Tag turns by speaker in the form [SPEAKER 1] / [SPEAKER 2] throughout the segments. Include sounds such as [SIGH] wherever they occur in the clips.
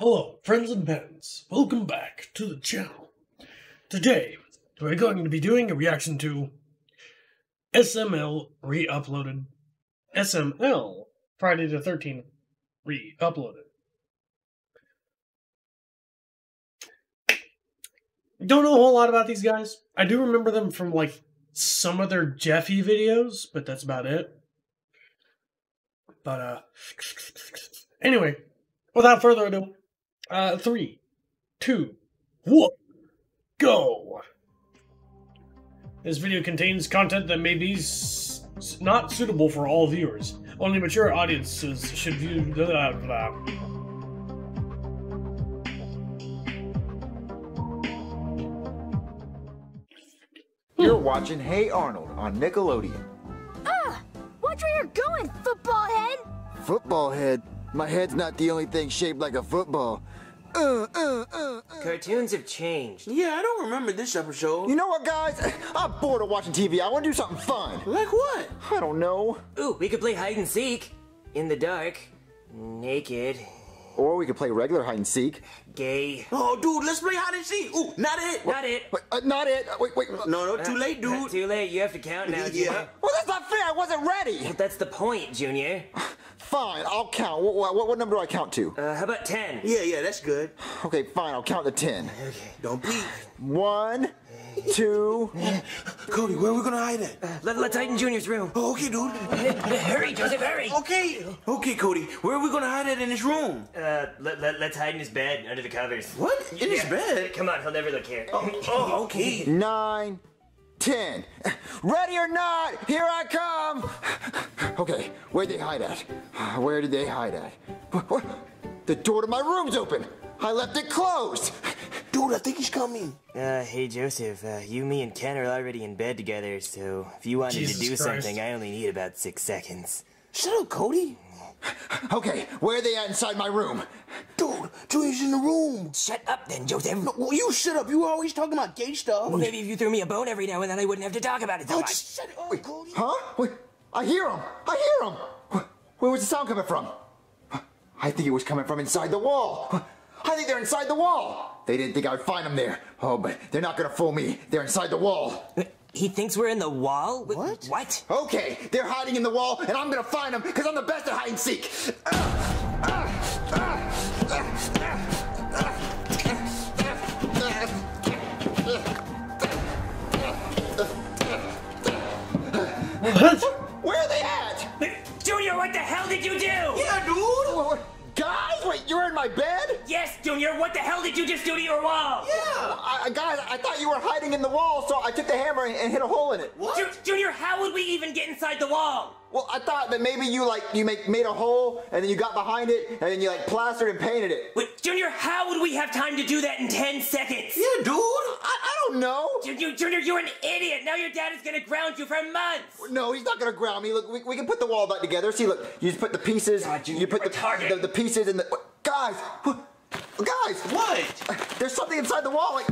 [SPEAKER 1] Hello, friends and pets. Welcome back to the channel. Today, we're going to be doing a reaction to SML re-uploaded. SML Friday the 13th re-uploaded. Don't know a whole lot about these guys. I do remember them from like some of their Jeffy videos, but that's about it. But uh anyway, without further ado, uh three, two, one, go. This video contains content that may be s- s- not suitable for all viewers. Only mature audiences should view. Blah, blah, blah.
[SPEAKER 2] You're watching Hey Arnold on Nickelodeon.
[SPEAKER 3] Ah! Watch where you're going, football head!
[SPEAKER 2] Football head? My head's not the only thing shaped like a football. Uh, uh, uh.
[SPEAKER 4] Cartoons have changed.
[SPEAKER 5] Yeah, I don't remember this episode.
[SPEAKER 2] You know what, guys? [LAUGHS] I'm bored of watching TV. I want to do something fun.
[SPEAKER 5] like what?
[SPEAKER 2] I don't know.
[SPEAKER 4] Ooh, we could play hide and seek. In the dark. Naked.
[SPEAKER 2] Or we could play regular hide and seek.
[SPEAKER 4] Gay.
[SPEAKER 5] Oh, dude, let's play hide and seek. Ooh, not it.
[SPEAKER 4] Not it.
[SPEAKER 2] Wait, uh, not it. Uh, Wait, wait.
[SPEAKER 5] No, no, too late,
[SPEAKER 4] Uh,
[SPEAKER 5] dude.
[SPEAKER 4] Too late. You have to count now, [LAUGHS] Junior.
[SPEAKER 5] Yeah.
[SPEAKER 2] Well, that's not fair. I wasn't ready.
[SPEAKER 4] But that's the point, Junior. [SIGHS]
[SPEAKER 2] Fine, I'll count. What, what, what number do I count to?
[SPEAKER 4] Uh, how about ten?
[SPEAKER 5] Yeah, yeah, that's good.
[SPEAKER 2] Okay, fine. I'll count to ten. Okay.
[SPEAKER 5] Don't peek.
[SPEAKER 2] One, two. [LAUGHS]
[SPEAKER 5] Cody, where are we gonna hide at?
[SPEAKER 4] Let, let's hide in Junior's room.
[SPEAKER 5] Oh, okay, dude. [LAUGHS]
[SPEAKER 4] hurry, Joseph, hurry.
[SPEAKER 5] Okay. Okay, Cody, where are we gonna hide at in his room?
[SPEAKER 4] Uh, let, let, let's hide in his bed under the covers.
[SPEAKER 5] What? In his bed?
[SPEAKER 4] Come on, he'll never look here.
[SPEAKER 5] Oh, okay.
[SPEAKER 2] nine, ten. Ready or not, here I come. Okay, where'd they hide at? Where did they hide at? What- what? The door to my room's open. I left it closed.
[SPEAKER 5] Dude, I think he's coming.
[SPEAKER 4] Uh, hey, Joseph. Uh, you, me, and Ken are already in bed together, so if you wanted
[SPEAKER 1] Jesus
[SPEAKER 4] to do
[SPEAKER 1] Christ.
[SPEAKER 4] something, I only need about six seconds.
[SPEAKER 5] Shut up, Cody.
[SPEAKER 2] Okay, where are they at inside my room?
[SPEAKER 5] Dude, Joey's in the room.
[SPEAKER 4] Shut up then, Joseph.
[SPEAKER 5] No, well, you shut up. You were always talking about gay stuff.
[SPEAKER 4] Well, Maybe if you threw me a bone every now and then, I wouldn't have to talk about it so
[SPEAKER 5] Oh,
[SPEAKER 4] much.
[SPEAKER 5] just shut up, Cody.
[SPEAKER 2] Huh? Wait, I hear him. I hear him. Where was the sound coming from? I think it was coming from inside the wall. I think they're inside the wall. They didn't think I'd find them there. Oh, but they're not gonna fool me. They're inside the wall.
[SPEAKER 4] He thinks we're in the wall?
[SPEAKER 5] What?
[SPEAKER 4] What?
[SPEAKER 2] Okay, they're hiding in the wall, and I'm gonna find them because I'm the best at hide and seek.
[SPEAKER 1] What? [LAUGHS]
[SPEAKER 2] Where are they at?
[SPEAKER 4] Junior, what the hell did you do?
[SPEAKER 5] Yeah, dude.
[SPEAKER 2] What- what- Guys, wait, you're in my bed?
[SPEAKER 4] Yes, Junior, what the hell did you just do to your wall?
[SPEAKER 5] Yeah.
[SPEAKER 2] I, I- guys, I thought you were hiding in the wall, so I took the hammer and, and hit a hole in it.
[SPEAKER 5] What?
[SPEAKER 4] Ju- Junior, how would we even get inside the wall?
[SPEAKER 2] Well, I thought that maybe you like you make made a hole and then you got behind it and then you like plastered and painted it.
[SPEAKER 4] Wait, Junior, how would we have time to do that in 10 seconds?
[SPEAKER 5] Yeah, dude.
[SPEAKER 2] I, I don't know.
[SPEAKER 4] Junior, Junior, you're an idiot. Now your dad is gonna ground you for months.
[SPEAKER 2] No, he's not gonna ground me. Look, we, we can put the wall back together. See, look, you just put the pieces.
[SPEAKER 4] God, Junior,
[SPEAKER 2] you put the, the the pieces in the what- guys. what- Guys,
[SPEAKER 5] What?
[SPEAKER 2] there's something inside the wall. Like,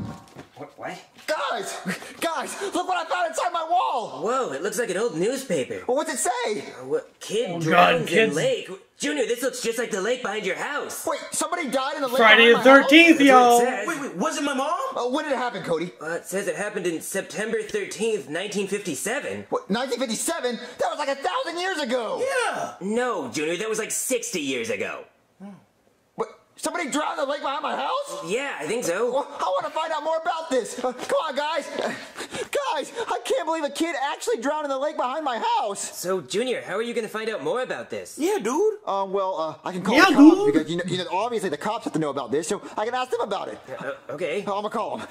[SPEAKER 4] What? what?
[SPEAKER 2] guys, guys, look what I found inside my wall.
[SPEAKER 4] Whoa, it looks like an old newspaper.
[SPEAKER 2] Well, what's it say?
[SPEAKER 4] What? Kid
[SPEAKER 1] Oh, God,
[SPEAKER 4] drowns in lake. Junior, this looks just like the lake behind your house.
[SPEAKER 2] Wait, somebody died in the lake.
[SPEAKER 1] Friday the
[SPEAKER 2] behind my house?
[SPEAKER 1] 13th,
[SPEAKER 4] That's what
[SPEAKER 1] y'all.
[SPEAKER 4] it.
[SPEAKER 5] Wait, wait, was it my mom?
[SPEAKER 2] Uh, when did it happen, Cody?
[SPEAKER 4] Uh, it says it happened in September 13th, 1957.
[SPEAKER 2] What, 1957? That was like a thousand years ago.
[SPEAKER 5] Yeah.
[SPEAKER 4] No, Junior, that was like 60 years ago.
[SPEAKER 2] Somebody drowned in the lake behind my house?
[SPEAKER 4] Yeah, I think so.
[SPEAKER 2] Well, I want to find out more about this. Uh, come on, guys. Guys, I can't believe a kid actually drowned in the lake behind my house.
[SPEAKER 4] So, Junior, how are you gonna find out more about this?
[SPEAKER 5] Yeah, dude.
[SPEAKER 2] Um, well, uh, I can call
[SPEAKER 1] Yeah,
[SPEAKER 2] the cops
[SPEAKER 1] dude.
[SPEAKER 2] because you know, you know, obviously the cops have to know about this, so I can ask them about it.
[SPEAKER 4] Uh, okay.
[SPEAKER 2] I'm gonna call them.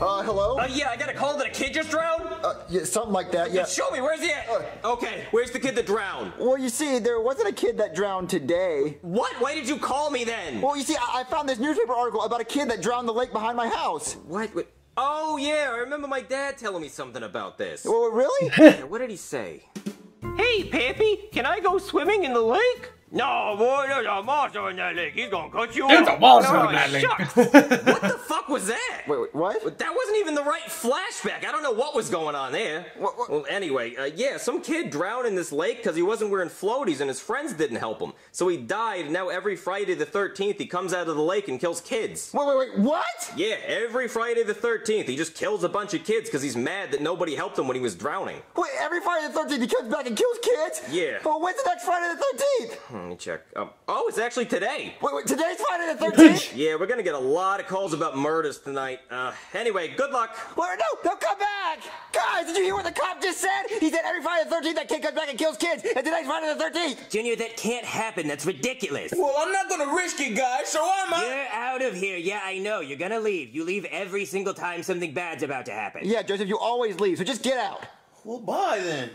[SPEAKER 2] Uh, hello?
[SPEAKER 6] Uh, yeah, I got a call that a kid just drowned.
[SPEAKER 2] Uh, yeah, something like that. Yeah.
[SPEAKER 6] Show me, where's he at? Okay, where's the kid that drowned?
[SPEAKER 2] Well, you see, there wasn't a kid that drowned today.
[SPEAKER 6] What? Why did you call me then?
[SPEAKER 2] Well, you see, I, I found this newspaper article about a kid that drowned in the lake behind my house.
[SPEAKER 6] What? what? Oh, yeah, I remember my dad telling me something about this.
[SPEAKER 2] Well, really?
[SPEAKER 6] Yeah, what did he say? Hey, Pappy, can I go swimming in the lake? No, boy, there's a monster in that lake. He's gonna cut you
[SPEAKER 1] There's
[SPEAKER 6] off.
[SPEAKER 1] a monster
[SPEAKER 6] Oh,
[SPEAKER 1] in that lake. [LAUGHS]
[SPEAKER 6] what the fuck was that?
[SPEAKER 2] Wait, wait, what?
[SPEAKER 6] That wasn't even the right flashback. I don't know what was going on there.
[SPEAKER 2] What- what-
[SPEAKER 6] Well, anyway, uh, yeah, some kid drowned in this lake because he wasn't wearing floaties and his friends didn't help him. So he died, and now every Friday the 13th, he comes out of the lake and kills kids.
[SPEAKER 2] Wait, wait, wait, what?
[SPEAKER 6] Yeah, every Friday the 13th, he just kills a bunch of kids because he's mad that nobody helped him when he was drowning.
[SPEAKER 2] Wait, every Friday the 13th he comes back and kills kids?
[SPEAKER 6] Yeah.
[SPEAKER 2] Well, when's the next Friday the 13th?
[SPEAKER 6] Let me check. Um, oh, it's actually today.
[SPEAKER 2] Wait, wait, today's Friday the 13th? [LAUGHS]
[SPEAKER 6] Yeah, we're gonna get a lot of calls about murders tonight. Uh, anyway, good luck.
[SPEAKER 2] Wait, no, no, come back! Guys, did you hear what the cop just said? He said every Friday the 13th that kid comes back and kills kids, and today's Friday the 13th!
[SPEAKER 4] Junior, that can't happen. That's ridiculous.
[SPEAKER 5] Well, I'm not gonna risk it, guys, so am I?
[SPEAKER 4] You're out of here. Yeah, I know. You're gonna leave. You leave every single time something bad's about to happen.
[SPEAKER 2] Yeah, Joseph, you always leave, so just get out.
[SPEAKER 5] Well, bye then.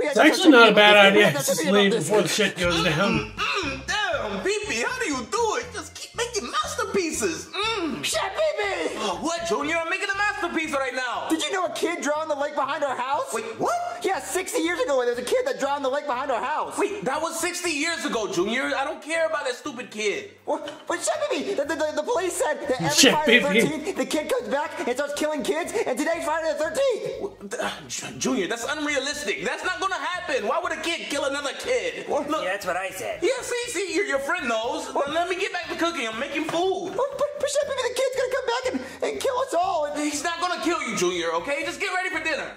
[SPEAKER 1] It's actually not a bad idea to just leave before the shit goes down.
[SPEAKER 5] Mm, damn, Beepy, how do you do it? Just keep making masterpieces. Mm.
[SPEAKER 2] Shut baby!
[SPEAKER 5] Oh, what, Junior? I'm making a masterpiece right now.
[SPEAKER 2] Did you know a kid drowned in the lake behind our house?
[SPEAKER 5] Wait, what?
[SPEAKER 2] Yeah, 60 years ago, when there was a kid that drowned in the lake behind our house.
[SPEAKER 5] Wait, that was 60 years ago, Junior. I don't care about that stupid kid.
[SPEAKER 2] What? But shut baby! The, the, the, the police said that every
[SPEAKER 1] Shut
[SPEAKER 2] Friday the 13th, the kid comes back and starts killing kids, and today's Friday the 13th!
[SPEAKER 5] Uh, Junior, that's unrealistic. That's not gonna happen. Why would a kid kill another kid? Look,
[SPEAKER 4] Yeah, that's what I said.
[SPEAKER 5] yeah, see, see, your, your friend knows. Well, let me get back to cooking. I'm making food.
[SPEAKER 2] But, but, but Chef Pee Pee, the kid's gonna come back and, and kill us all! And,
[SPEAKER 5] He's not gonna kill you, Junior, okay? Just get ready for dinner.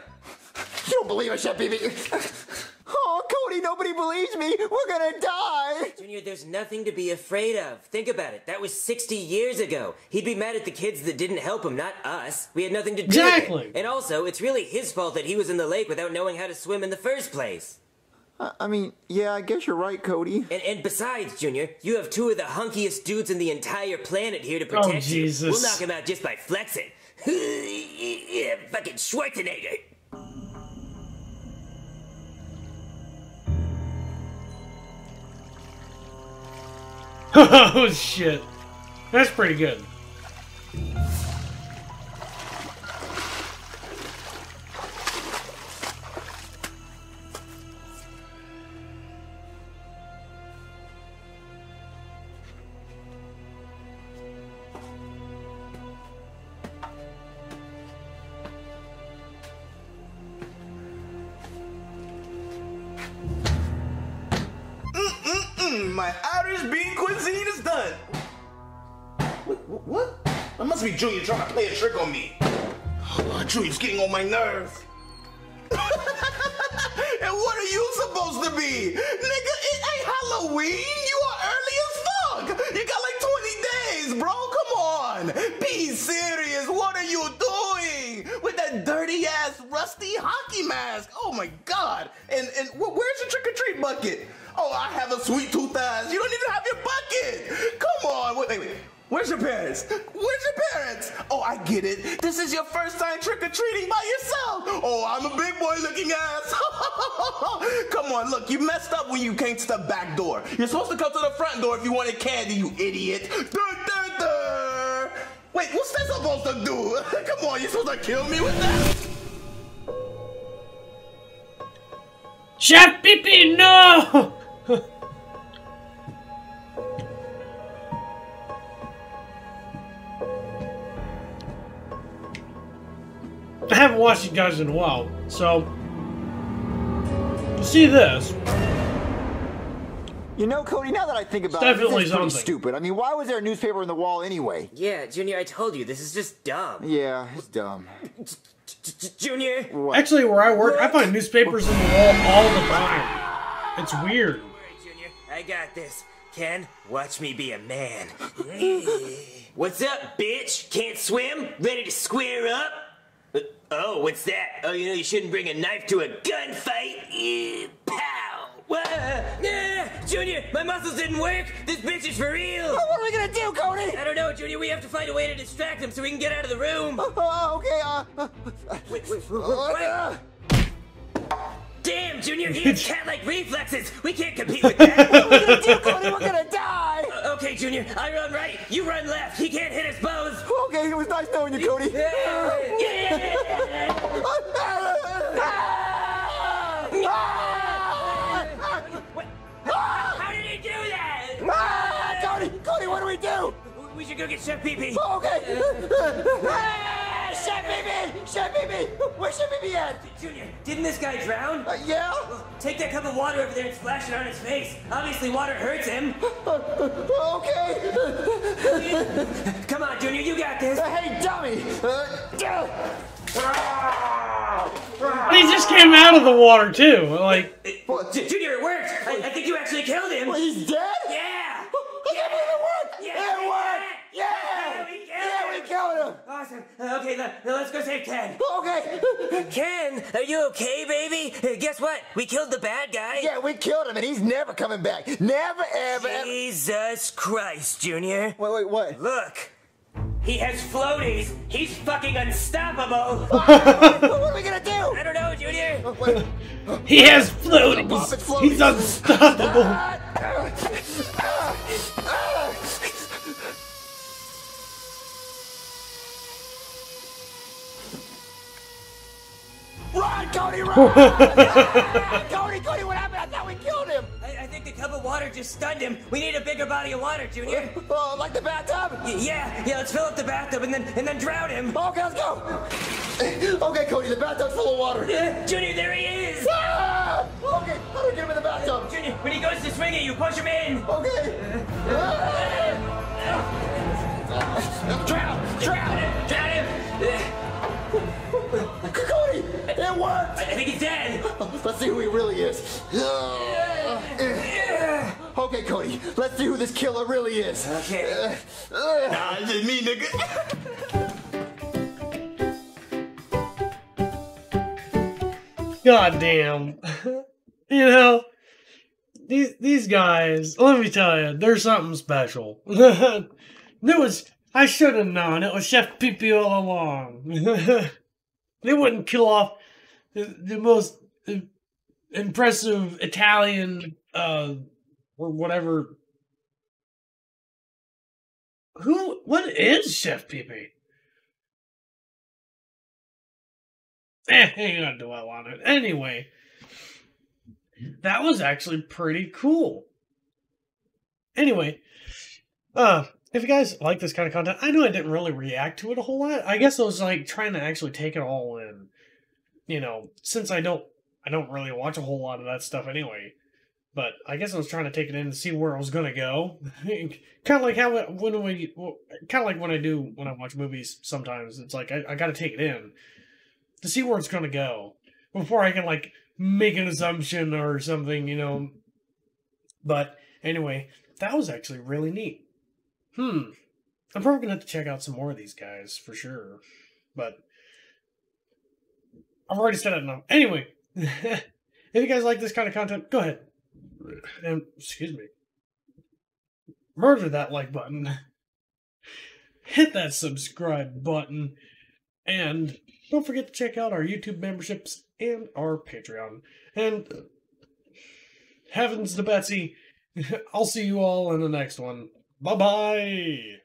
[SPEAKER 2] You don't believe it, Chef Pee Pee. Oh, Cody, nobody believes me! We're gonna die!
[SPEAKER 4] Junior, there's nothing to be afraid of. Think about it. That was 60 years ago. He'd be mad at the kids that didn't help him, not us. We had nothing to do
[SPEAKER 1] Exactly.
[SPEAKER 4] with it. And also, it's really his fault that he was in the lake without knowing how to swim in the first place.
[SPEAKER 2] I, I mean, yeah, I guess you're right, Cody.
[SPEAKER 4] And, and besides, Junior, you have two of the hunkiest dudes in the entire planet here to oh, protect you.
[SPEAKER 1] Oh, Jesus.
[SPEAKER 4] We'll knock him out just by flexing. [LAUGHS] yeah, fucking Schwarzenegger. [LAUGHS]
[SPEAKER 1] oh shit. That's pretty good.
[SPEAKER 5] My Irish bean cuisine is done. What? what- What? That must be Junior trying to play a trick on me. Oh, Junior's getting on my nerves. [LAUGHS] and what are you supposed to be? Nigga, it ain't Halloween. You are early as fuck. You got like 20 days, bro. Come on. Be serious. What are you doing? With that rusty hockey mask. Oh my god. And and wh- where's your trick or treat bucket? Oh, I have a sweet tooth eyes. You don't even have your bucket. Come on. Wait, wait, wait. Where's your parents? Where's your parents? Oh, I get it. This is your first time trick or treating by yourself. Oh, I'm a big boy looking ass. [LAUGHS] come on, look, you messed up when you came to the back door. You're supposed to come to the front door if you wanted candy, you idiot. Dun, dun, dun. Wait, what's that supposed to do? [LAUGHS] come on, you're supposed to kill me with that?
[SPEAKER 1] Chef Pee no! I haven't watched you guys in a while, so you see this.
[SPEAKER 2] You know, Cody, now that I think about
[SPEAKER 1] It's
[SPEAKER 2] it,
[SPEAKER 1] definitely
[SPEAKER 2] this is pretty
[SPEAKER 1] something.
[SPEAKER 2] stupid. I mean, why was there a newspaper on the wall anyway?
[SPEAKER 4] Yeah, Junior, I told you, this is just dumb.
[SPEAKER 2] Yeah, it's dumb.
[SPEAKER 4] J- Junior?
[SPEAKER 2] What?
[SPEAKER 1] Actually, where I work, I find newspapers in the wall all the time. It's weird.
[SPEAKER 4] Don't worry, Junior. I got this. Ken, watch me be a man. [LAUGHS] What's up, bitch? Can't swim? Ready to square up? Uh, oh, what's that? Oh, you know you shouldn't bring a knife to a gunfight. Pow! Whoa! Junior, my muscles didn't work. This bitch is for real.
[SPEAKER 2] What are we gonna do, Cody?
[SPEAKER 4] I don't know, Junior. We have to find a way to distract him so we can get out of the room.
[SPEAKER 2] Oh, okay, uh... uh,
[SPEAKER 4] Wait, wait,
[SPEAKER 2] uh,
[SPEAKER 4] Damn, Junior, he has cat-like reflexes. We can't compete [LAUGHS] with that.
[SPEAKER 2] What are we gonna do, Cody? We're gonna die!
[SPEAKER 4] okay, Junior, I run right, you run left. He can't hit us both.
[SPEAKER 2] Okay, it was nice knowing you, Cody.
[SPEAKER 4] How did should go get Chef Pee Pee.
[SPEAKER 2] Oh, Okay. [LAUGHS] Chef Pee Chef Pee Where's Chef Pee at?
[SPEAKER 4] Junior, didn't this guy drown?
[SPEAKER 2] Uh, yeah?
[SPEAKER 4] Take that cup of water over there and splash it on his face. Obviously, water hurts him. [LAUGHS]
[SPEAKER 2] Okay.
[SPEAKER 4] Come on, Junior, you got this.
[SPEAKER 2] Hey, dummy. Uh,
[SPEAKER 1] He just came out of the water too. Like,
[SPEAKER 4] J- Junior, it worked. I, I think you actually killed him.
[SPEAKER 2] well, he's dead?
[SPEAKER 4] Yeah.
[SPEAKER 2] I can't believe it worked!
[SPEAKER 4] Yeah.
[SPEAKER 2] It worked! Yeah!
[SPEAKER 4] Yeah, we killed
[SPEAKER 2] Yeah,
[SPEAKER 4] him.
[SPEAKER 2] we killed him!
[SPEAKER 4] Awesome. Uh, Okay, let, let's go save Ken.
[SPEAKER 2] Okay! [LAUGHS]
[SPEAKER 4] Ken, are you okay, baby? Uh, Guess what? We killed the bad guy.
[SPEAKER 2] Yeah, we killed him and he's never coming back. Never, ever, ever.
[SPEAKER 4] Jesus Christ, Junior.
[SPEAKER 2] Wait, wait, what?
[SPEAKER 4] Look. He has floaties. He's fucking unstoppable. [LAUGHS]
[SPEAKER 2] what are we gonna do?
[SPEAKER 4] I don't know, Junior.
[SPEAKER 2] Wait.
[SPEAKER 1] he has
[SPEAKER 2] Pop
[SPEAKER 1] floaties.
[SPEAKER 2] it, floaties.
[SPEAKER 1] He's unstoppable.
[SPEAKER 2] Run, Cody, [LAUGHS] run! Cody, Cody, what happened? I thought we killed him.
[SPEAKER 4] I, I think the cup of water just stunned him. We need a bigger body of water, Junior.
[SPEAKER 2] Oh, [LAUGHS] like the bathtub?
[SPEAKER 4] Y- yeah, yeah. Let's fill up the bathtub and then and then drown him.
[SPEAKER 2] Okay, let's go. [LAUGHS] Okay, Cody, the bathtub's full of water.
[SPEAKER 4] Yeah, Junior, there he is.
[SPEAKER 2] Ah! Okay, how do we get him in the bathtub?
[SPEAKER 4] Junior, when he goes to swing at you, push him in.
[SPEAKER 2] Okay. Ah!
[SPEAKER 4] Drown, drown, drown him.
[SPEAKER 2] Cody, it.
[SPEAKER 4] I think he's dead. [LAUGHS]
[SPEAKER 2] Let's see who he really is. Uh, uh, okay, Cody, let's see who this killer really is.
[SPEAKER 4] Okay.
[SPEAKER 5] Uh, nah, it's just me, nigga.
[SPEAKER 1] God damn. [LAUGHS] you know, these these guys, let me tell you, they're something special. [LAUGHS] it was, I should have known. It was Chef Pee all along. they wouldn't kill off the, most impressive Italian, uh, or whatever. Who, what is Chef Pee Eh, ain't gonna dwell on it. Anyway, that was actually pretty cool. Anyway, uh, if you guys like this kind of content, I know I didn't really react to it a whole lot. I guess I was like trying to actually take it all in. You know, since I don't, I don't really watch a whole lot of that stuff anyway. But I guess I was trying to take it in to see where I was gonna go. [LAUGHS] kind of like how when we, kind of like when I do when I watch movies. Sometimes it's like I, I got to take it in to see where it's gonna go before I can like make an assumption or something, you know. But anyway, that was actually really neat. Hmm. I'm probably gonna have to check out some more of these guys for sure. But I've already said it enough. Anyway, [LAUGHS] if you guys like this kind of content, go ahead. And excuse me. Murder that like button. Hit that subscribe button. And don't forget to check out our YouTube memberships and our Patreon. And heavens to Betsy, [LAUGHS] I'll see you all in the next one. Bye bye.